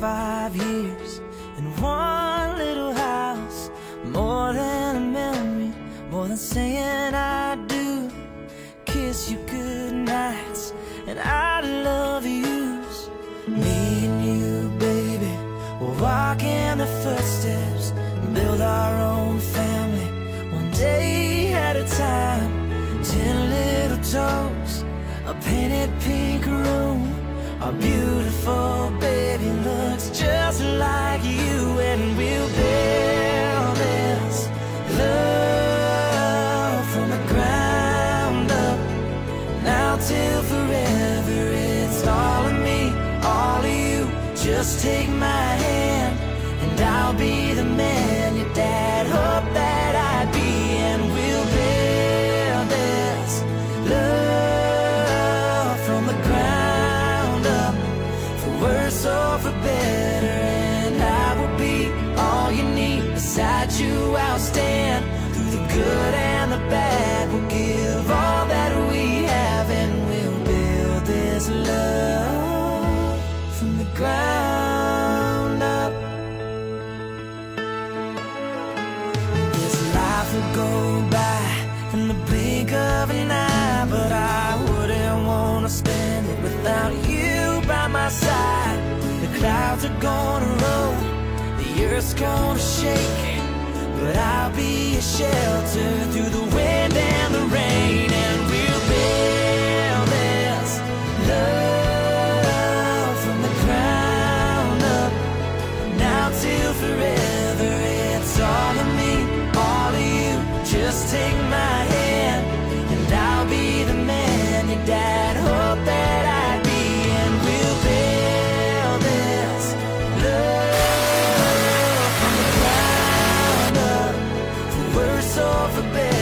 five years in one little house. More than a memory, more than saying I do. Kiss you good nights and I love yous Me and you, baby, we'll walk in the footsteps Build our own family, one day at a time. Ten little toes, a painted pink room, our beautiful till forever, it's all of me, all of you. Just take my hand, and I'll be the man your dad hoped that I'd be, and we'll build this love from the ground up, for worse or for better. And I will be all you need. Beside you, I'll stand through the good ground up. This life will go by in the blink of an eye, but I wouldn't want to spend it without you by my side. The clouds are gonna roll, the earth's gonna shake, but I'll be a shelter through the wind love